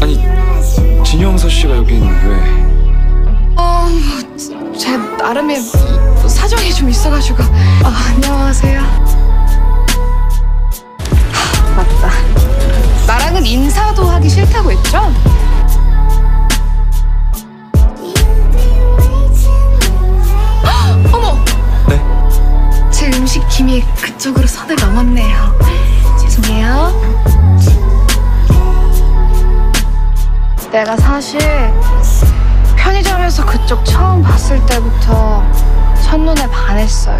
아니, 진영서 씨가 여긴 왜? 어, 뭐, 제 나름의 사정이 좀 있어가지고. 아, 안녕하세요. 하, 맞다. 나랑은 인사도 하기 싫다고 했죠? 어머! 네? 제 음식 김이 그쪽으로 선을 넘었네요. 죄송해요. 내가 사실 편의점에서 그쪽 처음 봤을 때부터 첫눈에 반했어요.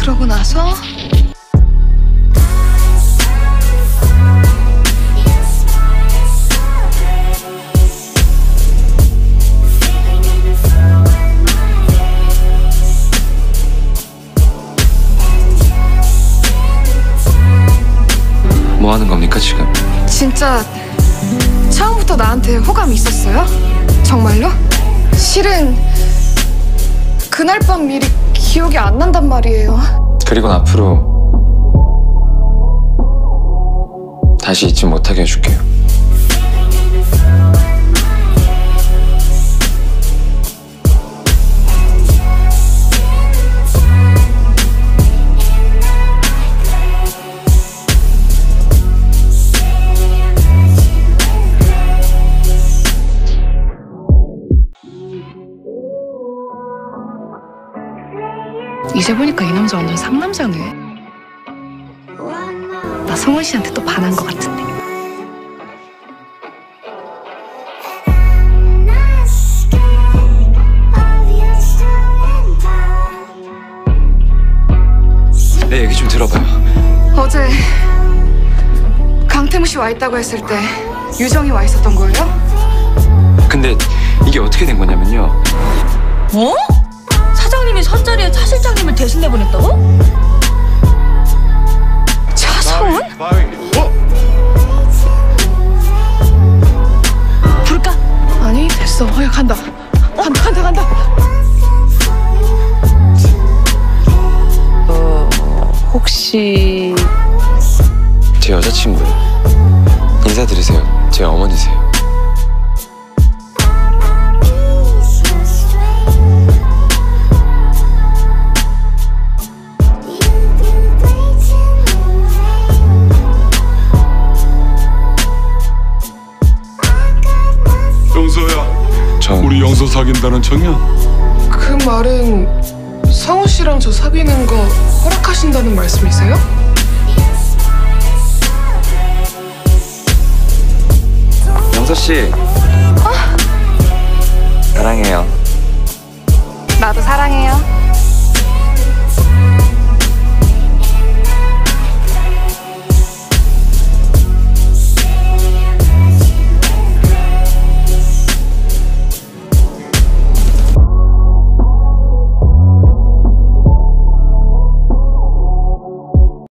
그러고 나서 뭐 하는 겁니까 지금? 진짜 처음부터 나한테 호감이 있었어요? 정말로? 실은 그날 밤 일이 기억이 안 난단 말이에요. 그리고 앞으로 다시 잊지 못하게 해줄게요. 이제 보니까 이 남자 완전 상남자네. 나 성훈 씨한테 또 반한 것 같은데. 내 얘기 좀 들어봐요. 어제 강태무 씨 와 있다고 했을 때 유정이 와 있었던 거예요? 근데 이게 어떻게 된 거냐면요. 어? 사장님이 선자리에 차 실장님을 대신 내보냈다고? 차성원? 부를까? 아니 됐어. 어, 야 간다. 간다 간다 간다. 혹시 제 여자친구예요. 인사드리세요. 제 어머니세요. 전 우리 영서 사귄다는 청이야? 그 말은 성훈 씨랑 저 사귀는 거 허락하신다는 말씀이세요? 영서 씨. 사랑해요. 나도 사랑해요.